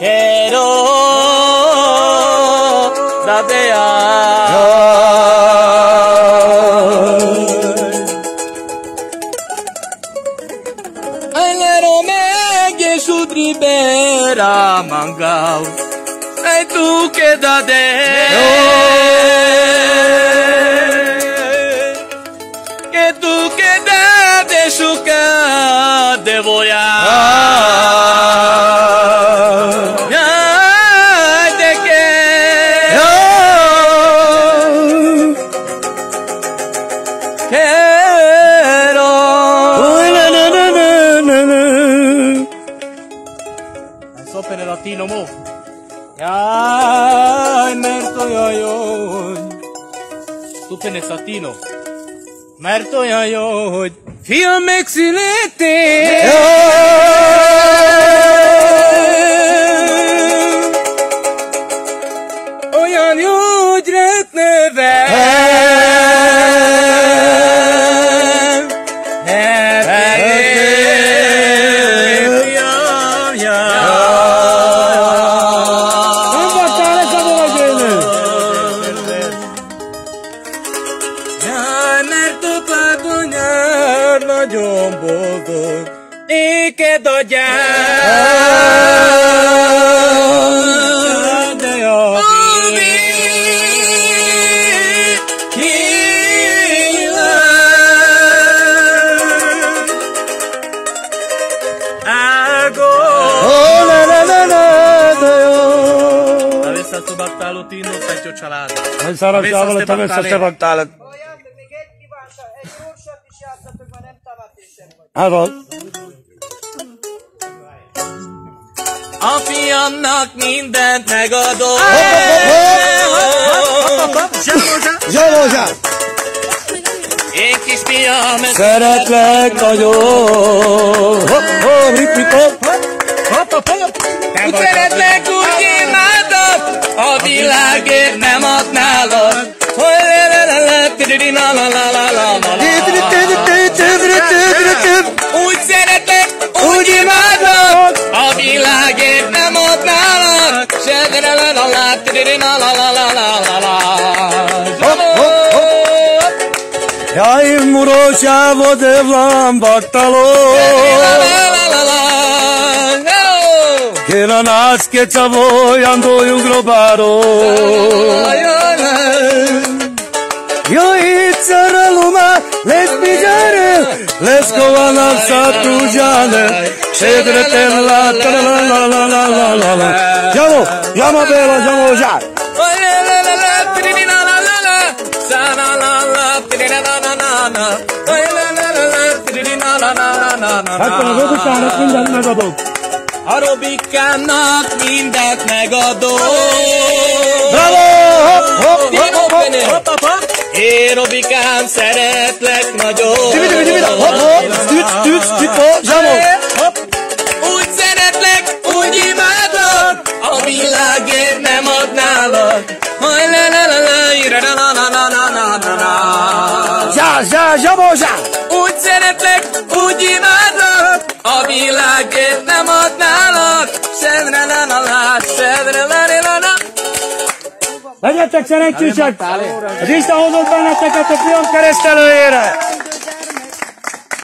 খেরো দাদে আইলেরো মেঘে সুদ্রি বেরা মাঙ্গাও এই তুকে দাদে কে তুকে দাদে সুকা দেবয়া Sopra latino mo. Ay, merto yo yo. Tu penes latino. Merto yo yo. Fia mexilete. a nyár, nagyon boldog, néked a gyár. De a, a Visszaszobagtál a Tino Petyo család. Visszaszobagtál a tavatésem vagy. Hát van. A fiamnak mindent megadok. Zsalózsák! Én kis fiam, Szeretlek nagyon! Hopp, hopp, rip, rip, hopp! Hopp, hopp, hopp! Szeretlek, úgy imádok, a világért nem la la la la la la Yay muroşa bu devran baktalo Kiran aske Let's go avanza tu giane Sedere la la la la la la la la biri biri na na na na. Ya na na na, biri biri da na na na na. Ay la la la, biri biri na Andiamo, andiamo per andiamo già Arabik cannot mean that megadon. Bravo! Én Robikám szeretlek nagyon. Divi, divi, divi, hopp, hopp, stüt, stüt, stüt, hopp, zsamo, hopp. Úgy szeretlek, úgy imádok, a világért nem adnálak. Haj, la la la la, ira la la la la la la la. Zsá, zsá, zsamo, zsá. Úgy szeretlek, úgy imádok, a világért nem adnálak. Sedre Legyetek szerencsések! Az Isten hozott benneteket a fiam keresztelőjére!